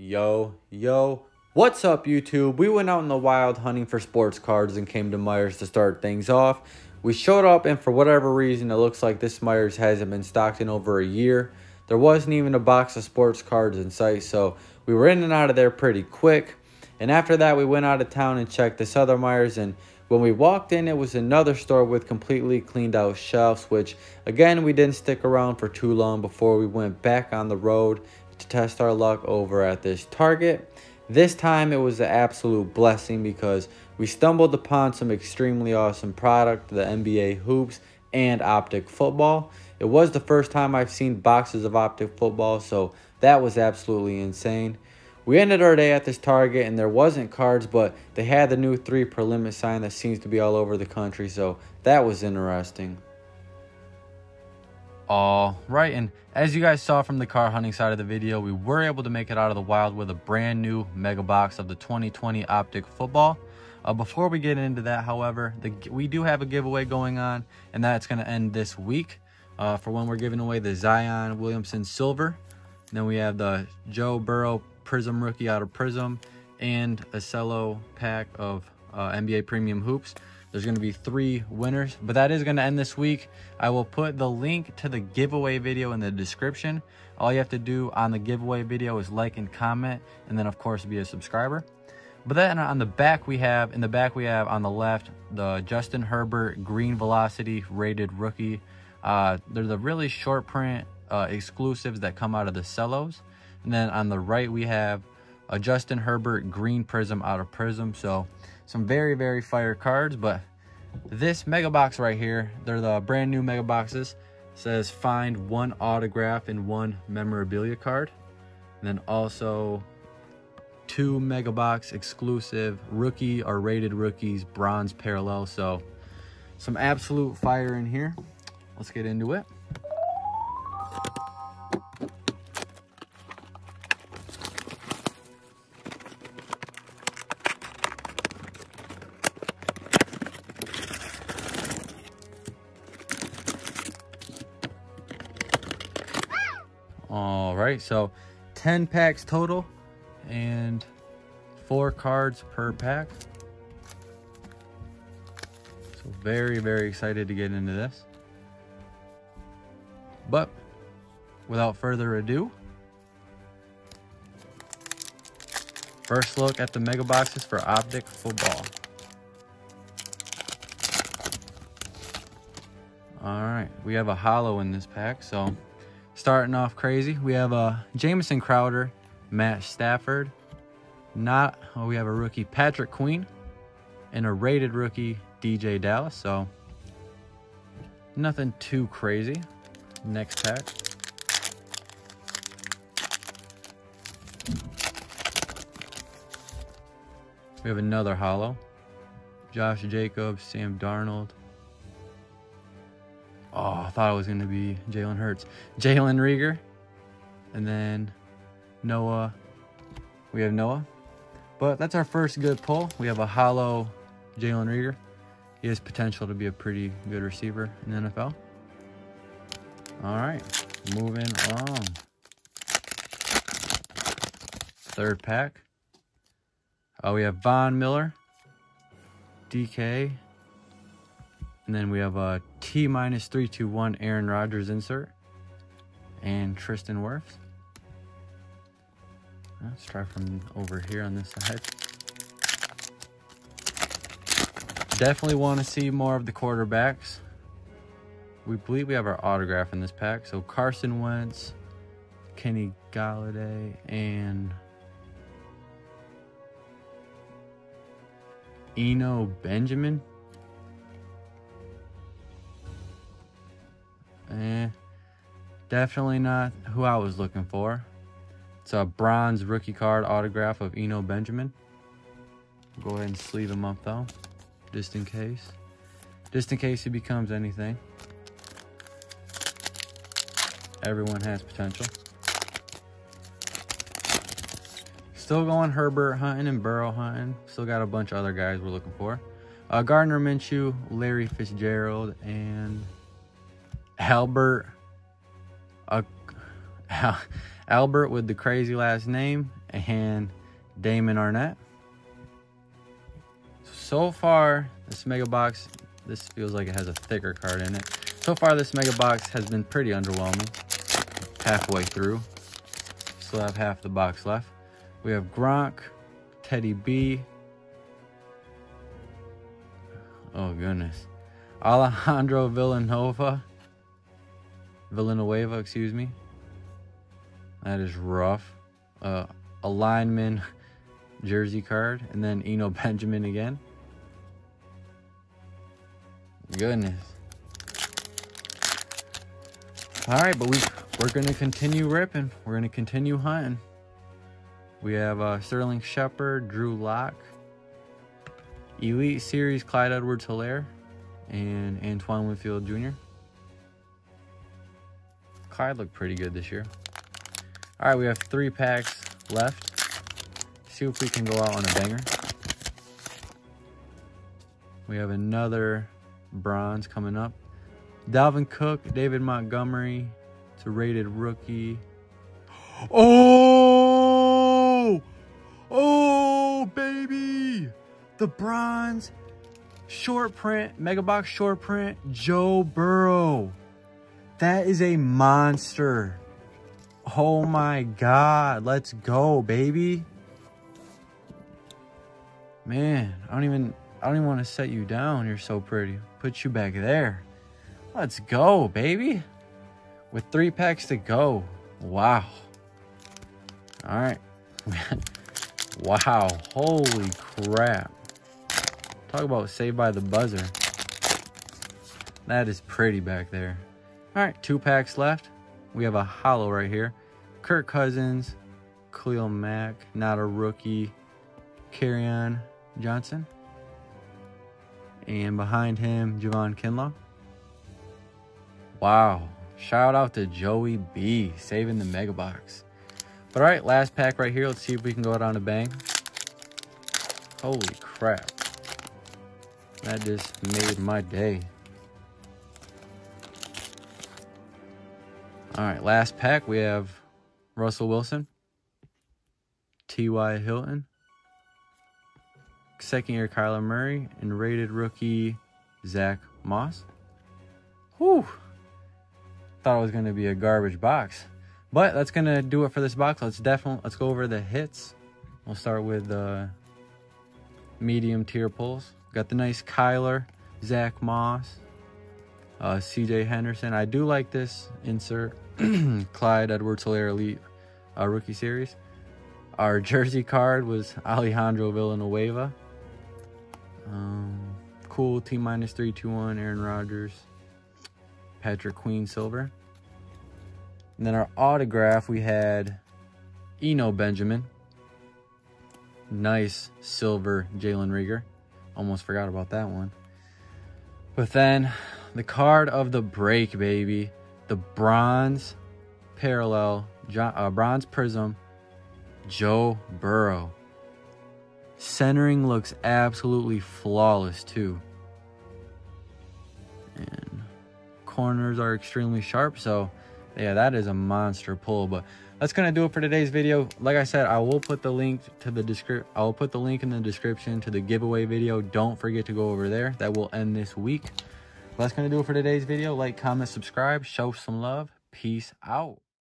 Yo, yo, what's up, YouTube? We went out in the wild hunting for sports cards and came to Meijer's to start things off. We showed up, and for whatever reason, it looks like this Meijer's hasn't been stocked in over a year. There wasn't even a box of sports cards in sight, so we were in and out of there pretty quick. And after that, we went out of town and checked this other Meijer's, and when we walked in, it was another store with completely cleaned out shelves, which again, we didn't stick around for too long before we went back on the road to test our luck over at this Target. This time it was an absolute blessing because we stumbled upon some extremely awesome product, the NBA hoops and optic football. It was the first time I've seen boxes of optic football, so that was absolutely insane. We ended our day at this Target and there wasn't cards, but they had the new 3 per limit sign that seems to be all over the country, so that was interesting. All right, and as you guys saw from the car hunting side of the video, we were able to make it out of the wild with a brand new mega box of the 2020 Optic Football. Uh, before we get into that, however, the, we do have a giveaway going on, and that's going to end this week uh, for when we're giving away the Zion Williamson Silver. And then we have the Joe Burrow Prism Rookie out of Prism and a cello pack of uh, NBA Premium Hoops. There's going to be three winners, but that is going to end this week. I will put the link to the giveaway video in the description. All you have to do on the giveaway video is like and comment, and then of course be a subscriber. But then on the back we have, in the back we have on the left, the Justin Herbert Green Velocity rated rookie. Uh, they're the really short print uh, exclusives that come out of the cellos. And then on the right we have a Justin Herbert Green Prism out of Prism. So some very, very fire cards, but this mega box right here, they're the brand new mega boxes. Says find one autograph and one memorabilia card. And then also two mega box exclusive rookie or rated rookies bronze parallel. So some absolute fire in here. Let's get into it. Right, so 10 packs total and four cards per pack. So very, very excited to get into this. But without further ado, first look at the mega boxes for Optic Football. All right, we have a holo in this pack, so starting off crazy. We have uh, a Jamison Crowder, Matt Stafford. Not, we have a rookie Patrick Queen and a rated rookie DeeJay Dallas. So nothing too crazy. Next pack. We have another holo. Josh Jacobs, Sam Darnold, Oh, I thought it was going to be Jalen Hurts. Jalen Reagor. And then Noah. We have Noah. But that's our first good pull. We have a holo Jalen Reagor. He has potential to be a pretty good receiver in the NFL. All right, moving on. Third pack. Oh, we have Von Miller, DK, and then we have a T minus 321 Aaron Rodgers insert and Tristan Wirfs. Let's try from over here on this side. Definitely want to see more of the quarterbacks. We believe we have our autograph in this pack. So Carson Wentz, Kenny Golladay, and Eno Benjamin. Eh, definitely not who I was looking for. It's a bronze rookie card autograph of Eno Benjamin. Go ahead and sleeve him up though, just in case. Just in case he becomes anything. Everyone has potential. Still going Herbert hunting and Burrow hunting. Still got a bunch of other guys we're looking for. Uh, Gardner Minshew, Larry Fitzgerald, and Albert uh, Albert with the crazy last name, and Damon Arnette. So far, this mega box, this feels like it has a thicker card in it. So far, this mega box has been pretty underwhelming. Halfway through. Still have half the box left. We have Gronk, Teddy B. Oh, goodness. Alejandro Villanova. Villanueva, excuse me. That is rough. Uh, a lineman jersey card. And then Eno Benjamin again. Goodness. All right, but we we're gonna continue ripping. We're gonna continue hunting. We have uh, Sterling Shepard, Drew Lock, Elite Series Clyde Edwards Helaire, and Antoine Winfield Jr. Looked pretty good this year. All right, we have three packs left. See if we can go out on a banger. We have another bronze coming up. Dalvin Cook, David Montgomery. It's a rated rookie. Oh! Oh, baby! The bronze short print, mega box short print, Joe Burrow. That is a monster. Oh my God. Let's go, baby. Man, I don't even, I don't even want to set you down. You're so pretty. Put you back there. Let's go, baby. With three packs to go. Wow. All right. wow. Holy crap. Talk about saved by the buzzer. That is pretty back there. All right, two packs left. We have a holo right here. Kirk Cousins, Khalil Mack, not a rookie. Kerryon Johnson. And behind him, Javon Kinlaw. Wow. Shout out to Joey B saving the mega box. But all right, last pack right here. Let's see if we can go out on a bang. Holy crap. That just made my day. All right, last pack. We have Russell Wilson, T.Y. Hilton, second year Kyler Murray, and rated rookie Zach Moss. Whew. Thought it was going to be a garbage box. But that's going to do it for this box. Let's definitely, let's go over the hits. We'll start with the uh, medium tier pulls. Got the nice Kyler, Zach Moss, uh, CJ Henderson. I do like this insert. Clyde Edwards Helaire Elite uh, Rookie Series. Our jersey card was Alejandro Villanueva. Um, cool T minus 321 Aaron Rodgers. Patrick Queen Silver. And then our autograph, we had Eno Benjamin. Nice silver Jalen Reagor. Almost forgot about that one. But then the card of the break, baby. The bronze parallel, uh, bronze prism, Joe Burrow. Centering looks absolutely flawless too. And corners are extremely sharp, so yeah, that is a monster pull. But that's gonna do it for today's video. Like I said, I will put the link to the description. I will put the link in the description to the giveaway video. Don't forget to go over there. That will end this week. But that's gonna do it for today's video. Like, comment, subscribe, show some love. Peace out.